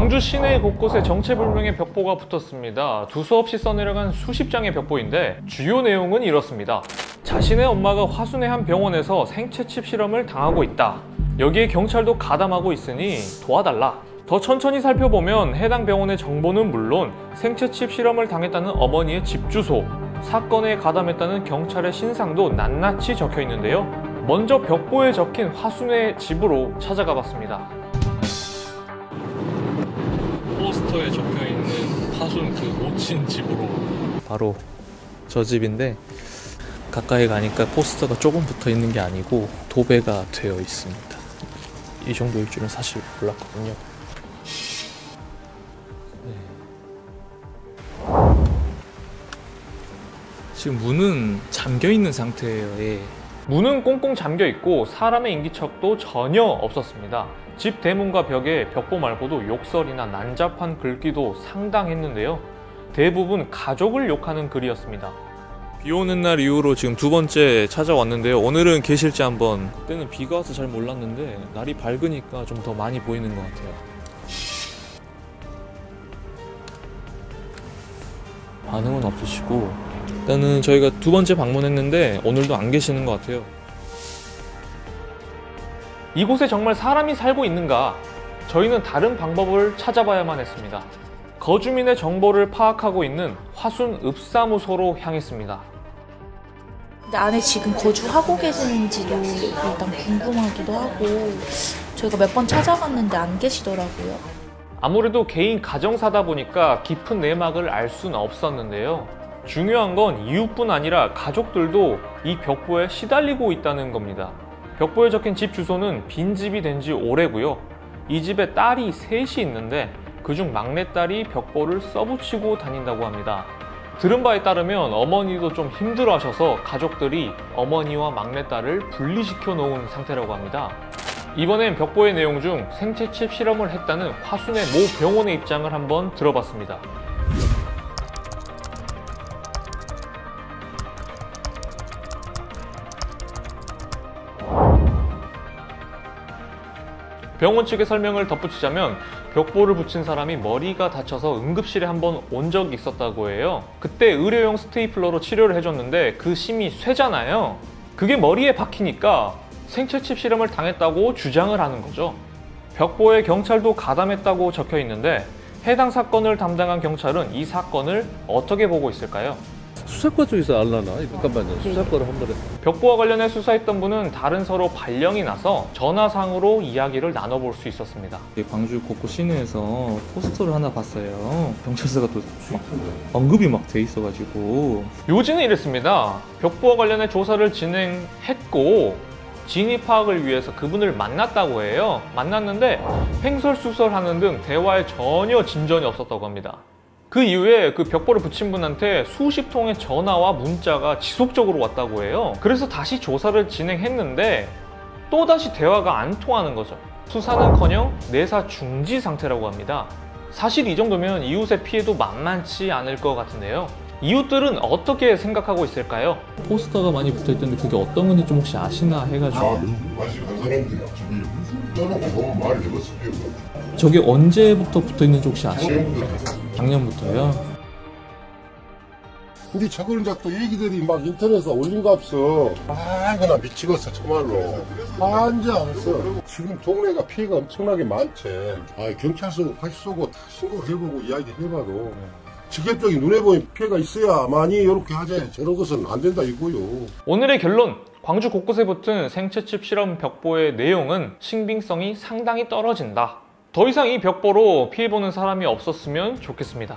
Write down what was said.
광주 시내 곳곳에 정체불명의 벽보가 붙었습니다. 두서없이 써내려간 수십 장의 벽보인데 주요 내용은 이렇습니다. 자신의 엄마가 화순의 한 병원에서 생체칩 실험을 당하고 있다. 여기에 경찰도 가담하고 있으니 도와달라. 더 천천히 살펴보면 해당 병원의 정보는 물론 생체칩 실험을 당했다는 어머니의 집 주소, 사건에 가담했다는 경찰의 신상도 낱낱이 적혀 있는데요. 먼저 벽보에 적힌 화순의 집으로 찾아가 봤습니다. 포스터에 적혀 있는 화순 그 모친 집으로 바로 저 집인데 가까이 가니까 포스터가 조금 붙어 있는 게 아니고 도배가 되어 있습니다. 이 정도일 줄은 사실 몰랐거든요. 네. 지금 문은 잠겨 있는 상태예요. 예. 문은 꽁꽁 잠겨 있고 사람의 인기척도 전혀 없었습니다. 집 대문과 벽에 벽보 말고도 욕설이나 난잡한 글귀도 상당했는데요. 대부분 가족을 욕하는 글이었습니다. 비 오는 날 이후로 지금 두 번째 찾아왔는데요. 오늘은 계실지 한번 그때는 비가 와서 잘 몰랐는데 날이 밝으니까 좀 더 많이 보이는 것 같아요. 반응은 없으시고 일단은 저희가 두 번째 방문했는데 오늘도 안 계시는 것 같아요. 이곳에 정말 사람이 살고 있는가? 저희는 다른 방법을 찾아봐야만 했습니다. 거주민의 정보를 파악하고 있는 화순 읍사무소로 향했습니다. 근데 안에 지금 거주하고 계시는지도 일단 궁금하기도 하고 저희가 몇 번 찾아갔는데 안 계시더라고요. 아무래도 개인 가정사다 보니까 깊은 내막을 알 수는 없었는데요. 중요한 건 이웃뿐 아니라 가족들도 이 벽보에 시달리고 있다는 겁니다. 벽보에 적힌 집 주소는 빈집이 된 지 오래고요. 이 집에 딸이 셋이 있는데 그중 막내딸이 벽보를 써붙이고 다닌다고 합니다. 들은 바에 따르면 어머니도 좀 힘들어 하셔서 가족들이 어머니와 막내딸을 분리시켜 놓은 상태라고 합니다. 이번엔 벽보의 내용 중 생체칩 실험을 했다는 화순의 모 병원의 입장을 한번 들어봤습니다. 병원 측의 설명을 덧붙이자면 벽보를 붙인 사람이 머리가 다쳐서 응급실에 한 번 온 적이 있었다고 해요. 그때 의료용 스테이플러로 치료를 해줬는데 그 심이 쇠잖아요. 그게 머리에 박히니까 생체칩 실험을 당했다고 주장을 하는 거죠. 벽보에 경찰도 가담했다고 적혀 있는데 해당 사건을 담당한 경찰은 이 사건을 어떻게 보고 있을까요? 수사과 쪽에서 알라나? 잠깐만요. 수사과를 한 번에. 벽보와 관련해 수사했던 분은 다른 서로 발령이 나서 전화상으로 이야기를 나눠볼 수 있었습니다. 광주 곳곳 시내에서 포스터를 하나 봤어요. 경찰서가 또 막 언급이 막 돼 있어가지고 요지는 이랬습니다. 벽보와 관련해 조사를 진행했고 진위 파악을 위해서 그분을 만났다고 해요. 만났는데 횡설수설하는 등 대화에 전혀 진전이 없었다고 합니다. 그 이후에 그 벽보를 붙인 분한테 수십 통의 전화와 문자가 지속적으로 왔다고 해요. 그래서 다시 조사를 진행했는데 또다시 대화가 안 통하는 거죠. 수사는커녕 내사 중지 상태라고 합니다. 사실 이 정도면 이웃의 피해도 만만치 않을 것 같은데요. 이웃들은 어떻게 생각하고 있을까요? 포스터가 많이 붙어 있던데 그게 어떤 건지 좀 혹시 아시나 해가지고 아, 관심 간 사람들이 저기 떠놓고 보면 말이 되겠어요. 저게 언제부터 붙어 있는지 혹시 아시나요? 작년부터. 작년부터요? 저걸 이제 또 얘기들이 막 인터넷에 올린 거 없어. 아이고 나 미치겠어 정말로. 한지 않았어. 지금 동네가 피해가 엄청나게 많지. 아 경찰서 다시 쏘고 다 신고해보고 이야기 해봐도 직접적인 눈에 보이는 피해가 있어야만이 이렇게 하지. 저런 것은 안 된다 이거요. 오늘의 결론! 광주 곳곳에 붙은 생체칩 실험 벽보의 내용은 신빙성이 상당히 떨어진다. 더 이상 이 벽보로 피해보는 사람이 없었으면 좋겠습니다.